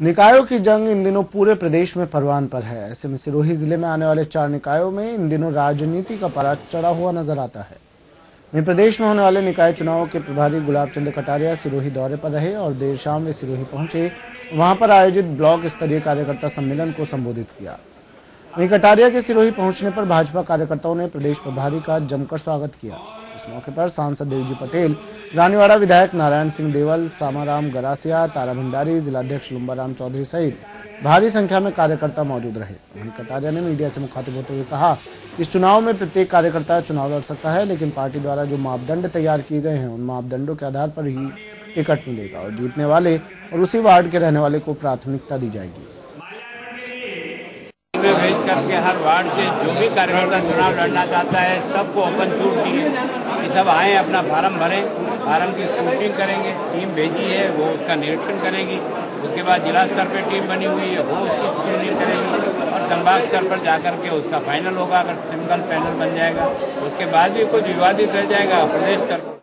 निकायों की जंग इन दिनों पूरे प्रदेश में परवान पर है। ऐसे में सिरोही ज़िले में आने वाले चार निकायों में इन दिनों राजनीति का पारा चढ़ा हुआ नज़र आता है। वहीं प्रदेश में होने वाले निकाय चुनाव के प्रभारी गुलाब चंद कटारिया सिरोही दौरे पर रहे और देर शाम वे सिरोही पहुँचे। वहाँ पर आयोजित ब्लॉक स्तरीय कार्यकर्ता सम्मेलन को संबोधित किया। वहीं कटारिया के सिरोही पहुँचने पर भाजपा कार्यकर्ताओं ने प्रदेश प्रभारी का जमकर स्वागत किया। मौके पर सांसद देवजी पटेल, रानीवाड़ा विधायक नारायण सिंह देवल, सामाराम गरासिया, तारा भंडारी, जिलाध्यक्ष लुम्बाराम चौधरी सहित भारी संख्या में कार्यकर्ता मौजूद रहे। वहीं कटारिया ने मीडिया से मुखातिब होते हुए कहा, इस चुनाव में प्रत्येक कार्यकर्ता चुनाव लड़ सकता है, लेकिन पार्टी द्वारा जो मापदंड तैयार किए गए हैं, उन मापदंडों के आधार पर ही टिकट मिलेगा और जीतने वाले और उसी वार्ड के रहने वाले को प्राथमिकता दी जाएगी। भेज करके हर वार्ड से जो भी कार्यकर्ता चुनाव लड़ना चाहता है, सबको ओपन छूट दी। कि सब आए अपना फार्म भरें, फार्म की स्क्रूटिंग करेंगे, टीम भेजी है, वो उसका निरीक्षण करेगी, उसके बाद जिला स्तर पर टीम बनी हुई है, वो उसकी स्क्रूटिंग करेगी, और संभाग स्तर पर जाकर के उसका फाइनल होगा, अगर सिंगल पैनल बन जाएगा, उसके बाद भी कुछ विवादित रह जाएगा प्रदेश स्तर पर।